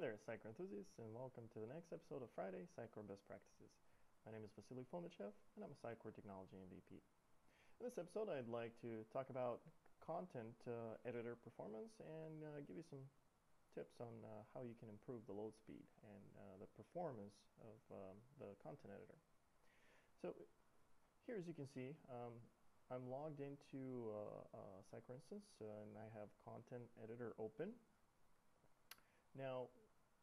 there, Sitecore enthusiasts, and welcome to the next episode of Friday Sitecore Best Practices. My name is Vasiliy Fomichev, and I'm a Sitecore Technology MVP. In this episode, I'd like to talk about content uh, editor performance and uh, give you some tips on uh, how you can improve the load speed and uh, the performance of um, the content editor. So here, as you can see, um, I'm logged into uh, Sitecore instance, and I have content editor open. Now,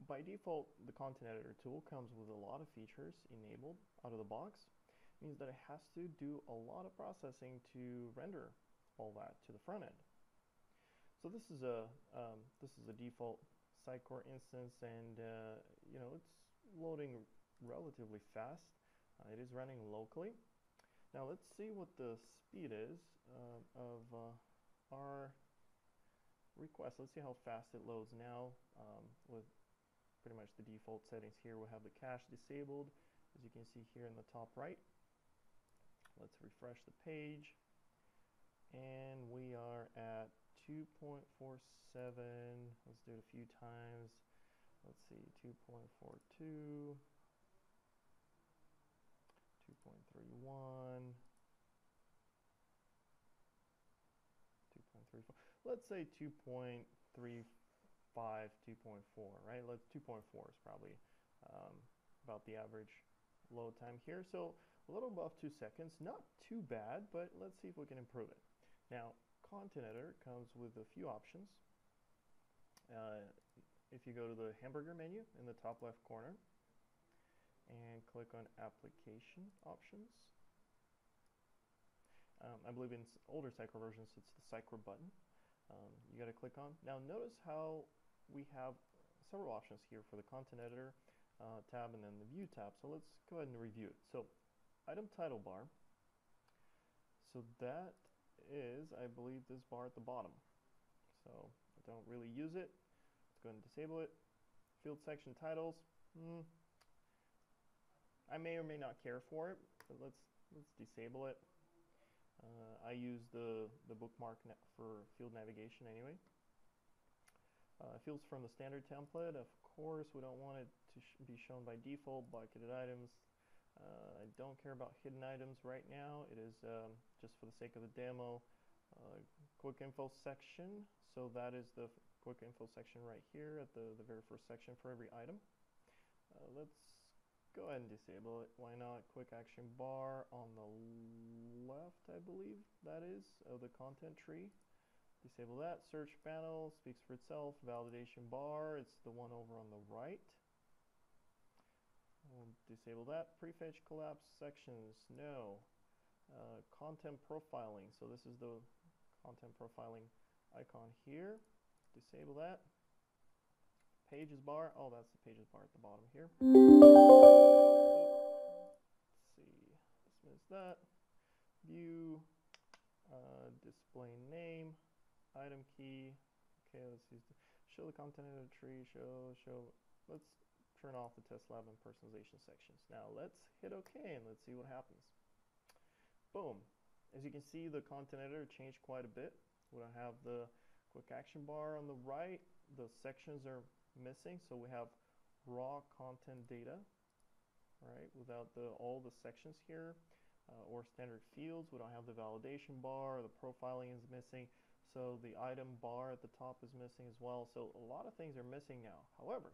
by default, the content editor tool comes with a lot of features enabled out of the box. It means that it has to do a lot of processing to render all that to the front end. So this is a um, this is a default Sitecore instance, and uh, you know it's loading relatively fast. Uh, it is running locally. Now let's see what the speed is uh, of uh, our request. Let's see how fast it loads now um, with pretty much the default settings here. We'll have the cache disabled, as you can see here in the top right. Let's refresh the page. And we are at 2.47. Let's do it a few times. Let's see, 2.42, 2.31. 2.34. Let's say 2.35, 2.4, right? Let's 2.4 is probably um, about the average load time here. So a little above two seconds, not too bad, but let's see if we can improve it. Now, Content Editor comes with a few options. Uh, if you go to the hamburger menu in the top left corner and click on Application Options, um, I believe in older Sitecore versions it's the Sitecore button. Um, you got to click on. Now notice how we have several options here for the content editor uh, tab and then the view tab. So let's go ahead and review it. So item title bar. So that is, I believe, this bar at the bottom. So I don't really use it. Let's go ahead and disable it. Field section titles. Hmm. I may or may not care for it, but let's let's disable it. Uh, I use the, the bookmark for field navigation anyway. Fields from the standard template, of course, we don't want it to sh be shown by default, bucketed items. Uh, I don't care about hidden items right now. It is um, just for the sake of the demo. Uh, quick info section, so that is the quick info section right here at the, the very first section for every item. Uh, let's go ahead and disable it. Why not? Quick action bar on the left, I believe that is, of the content tree. Disable that. Search panel speaks for itself. Validation bar, it's the one over on the right. We'll disable that. Prefetch collapse sections, no. Uh, content profiling, so this is the content profiling icon here. Disable that. Pages bar, oh that's the pages bar at the bottom here. Let's see, dismiss that. View, uh, display name, item key. Okay, let's use the, show the content in the tree, show, show. Let's turn off the test lab and personalization sections. Now let's hit OK and let's see what happens. Boom. As you can see, the content editor changed quite a bit. We don't have the quick action bar on the right. The sections are missing, so we have raw content data, right, without the all the sections here uh, or standard fields. We don't have the validation bar, the profiling is missing, so the item bar at the top is missing as well. So a lot of things are missing now. However,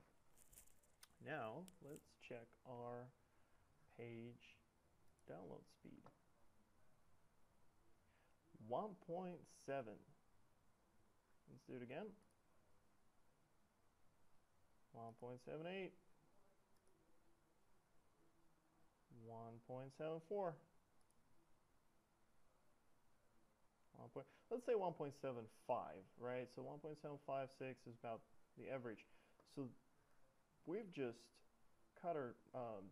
now let's check our page download speed. 1.7. Let's do it again. 1.78, 1.74. One point, let's say 1.75, right? So 1.756 is about the average. So we've just cut our um,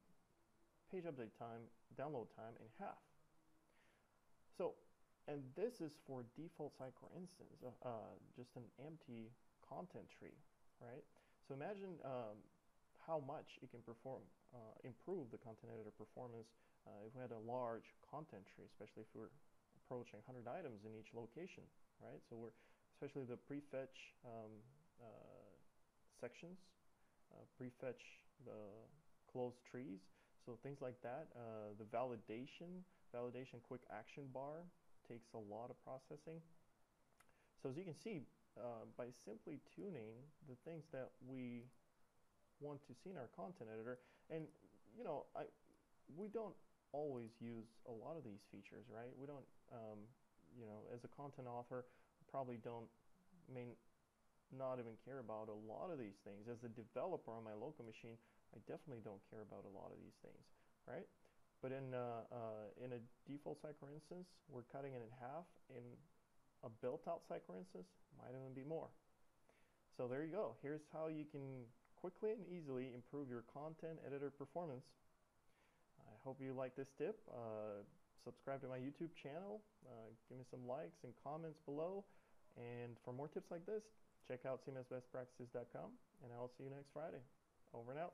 page update time, download time in half. So, and this is for default Sitecore instance, uh, uh, just an empty content tree, right? So imagine um, how much it can perform, uh, improve the content editor performance uh, if we had a large content tree, especially if we're approaching 100 items in each location, right? So we're, especially the prefetch um, uh, sections, uh, prefetch the closed trees. So things like that. Uh, the validation, validation quick action bar takes a lot of processing. So as you can see, uh, by simply tuning the things that we want to see in our content editor, and you know, I we don't always use a lot of these features, right? We don't, um, you know, as a content author, probably don't may not even care about a lot of these things. As a developer on my local machine, I definitely don't care about a lot of these things, right? But in uh, uh, in a default for instance, we're cutting it in half. In a built-out for instance, might even be more. So there you go. Here's how you can quickly and easily improve your content editor performance. Hope you like this tip. Uh, subscribe to my YouTube channel. Uh, give me some likes and comments below. And for more tips like this, check out cmsbestpractices.com. And I'll see you next Friday. Over and out.